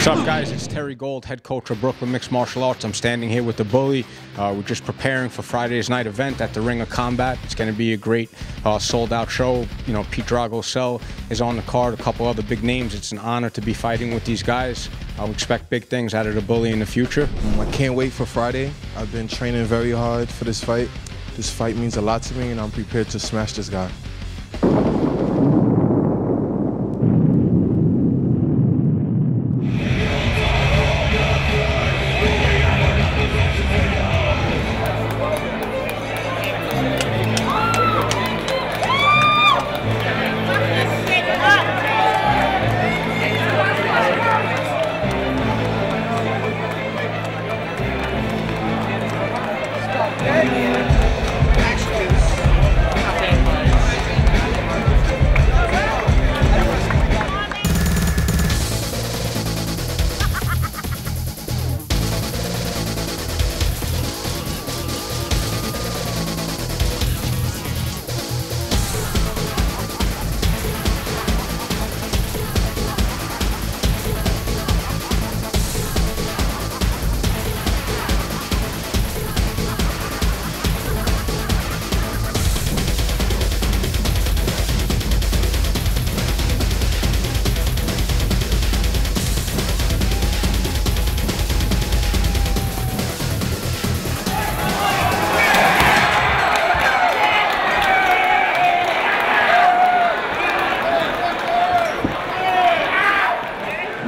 What's up, guys? It's Terry Gold, head coach of Brooklyn Mixed Martial Arts. I'm standing here with the Bully. Uh, we're just preparing for Friday's night event at the Ring of Combat. It's going to be a great uh, sold-out show. You know, Pete Drago Sell is on the card, a couple other big names. It's an honor to be fighting with these guys. I would expect big things out of the Bully in the future. I can't wait for Friday. I've been training very hard for this fight. This fight means a lot to me, and I'm prepared to smash this guy.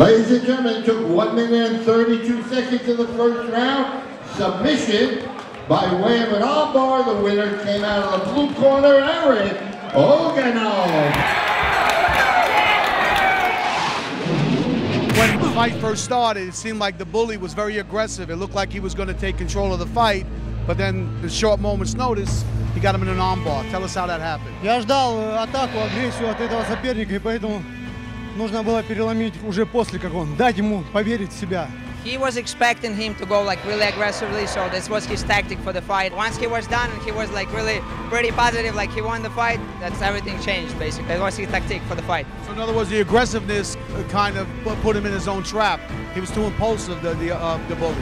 Ladies and gentlemen, it took 1 minute and 32 seconds in the first round. Submission by way of an armbar. The winner came out of the blue corner, Eric Oganov. when the fight first started, it seemed like the bully was very aggressive. It looked like he was going to take control of the fight, but then, in a short moment's notice, he got him in an armbar. Tell us how that happened. Я ждал э, атаку, агрессию от этого соперника, и поэтому нужно было переломить уже после, как он, дать ему поверить в себя. He was expecting him to go like really aggressively, so this was his tactic for the fight. Once he was done and he was like really pretty positive, like he won the fight, that's everything changed basically. That was his tactic for the fight. So in other words, the aggressiveness uh, kind of put him in his own trap. He was too impulsive, the, the, uh, the bully.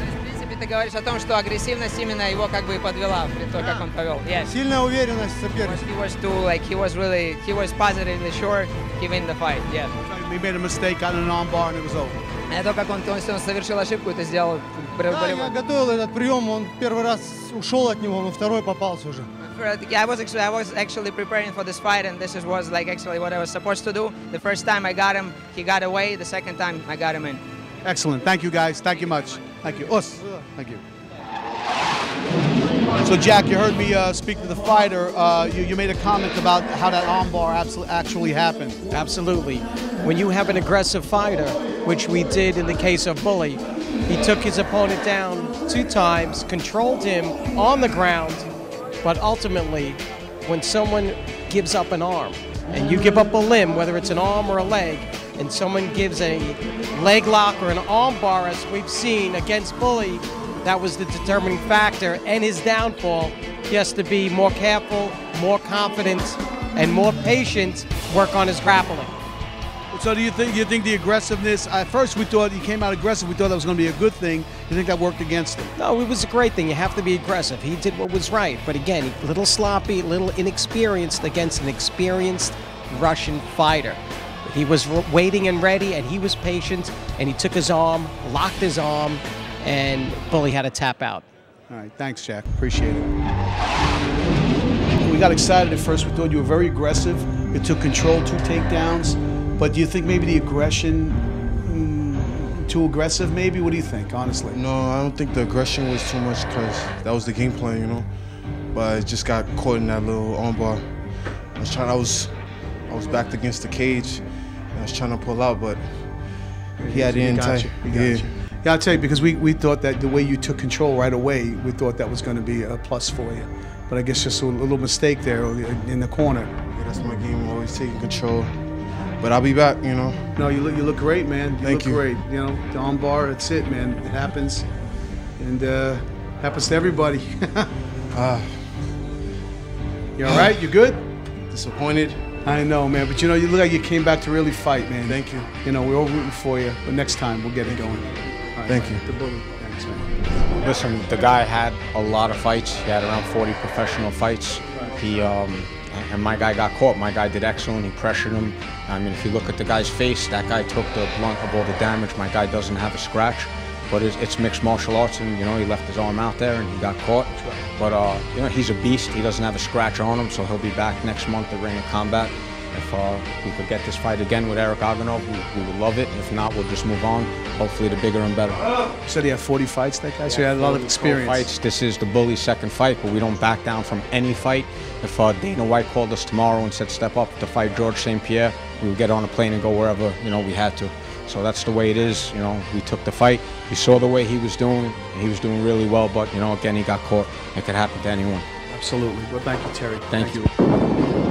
Ты говоришь о том, что агрессивность именно его как бы и подвела при том, как он повел. Yes. Сильная уверенность соперника. he was too like he was really he was positively sure he win the fight. Yeah. He made a mistake, in an armbar, and it was over. А то, как он, то есть он совершил ошибку, это сделал Да, я готовил этот прием, он первый раз ушел от него, но второй попался уже. Yeah, I was actually, I was actually preparing for this fight, and this is, was like actually what I was supposed to do. The first time I got him, he got away. The second time I got him in. Excellent. Thank you, guys. Thank you much. Thank you. Us. Thank you. So, Jack, you heard me uh, speak to the fighter. Uh, you, you made a comment about how that armbar actually happened. Absolutely. When you have an aggressive fighter, which we did in the case of Bully, he took his opponent down two times, controlled him on the ground, but ultimately, when someone gives up an arm and you give up a limb, whether it's an arm or a leg, and someone gives a leg lock or an arm bar, as we've seen against Bully, that was the determining factor and his downfall. He has to be more careful, more confident, and more patient, work on his grappling. So, do you think you think the aggressiveness? At first, we thought he came out aggressive. We thought that was going to be a good thing. You think that worked against him? No, it was a great thing. You have to be aggressive. He did what was right. But again, a little sloppy, a little inexperienced against an experienced Russian fighter. He was waiting and ready, and he was patient, and he took his arm, locked his arm, and Bully had to tap out. All right, thanks, Jack. Appreciate it. We got excited at first. We thought you were very aggressive. You took control, two takedowns. But do you think maybe the aggression, mm, too aggressive? Maybe. What do you think, honestly? No, I don't think the aggression was too much because that was the game plan, you know. But I just got caught in that little armbar. I was trying. I was, I was backed against the cage. And I was trying to pull out, but he had it He in got tight. you. He got yeah. you. Yeah, I'll tell you because we, we thought that the way you took control right away, we thought that was going to be a plus for you. But I guess just a little mistake there in the corner. Yeah, that's my game. Always taking control. But I'll be back, you know. No, you look you look great, man. You Thank look you. great. You know, the arm bar, that's it, man. It happens, and uh, happens to everybody. Ah, you all right? You good? disappointed, I know, man. But you know, you look like you came back to really fight, man. Thank you. You know, we're all rooting for you. But next time, we'll get it going. All right, Thank you. The bully. Thanks, man. Listen, the guy had a lot of fights. He had around 40 professional fights. He um, and my guy got caught. My guy did excellent. He pressured him. I mean, if you look at the guy's face, that guy took the blunt of all the damage. My guy doesn't have a scratch, but it's, it's mixed martial arts, and you know he left his arm out there and he got caught. But uh, you know he's a beast. He doesn't have a scratch on him, so he'll be back next month at Ring of Combat. If uh, we could get this fight again with Eric Aganov, we, we would love it. If not, we'll just move on. Hopefully, the bigger and better. You said he had 40 fights, that guy? So he had a lot of experience. Fights. This is the bully's second fight, but we don't back down from any fight. If uh, Dana White called us tomorrow and said step up to fight George St. Pierre, we would get on a plane and go wherever you know we had to. So that's the way it is. You know, we took the fight. We saw the way he was doing. He was doing really well, but you know, again, he got caught. It could happen to anyone. Absolutely. Well, thank you, Terry. Thank you.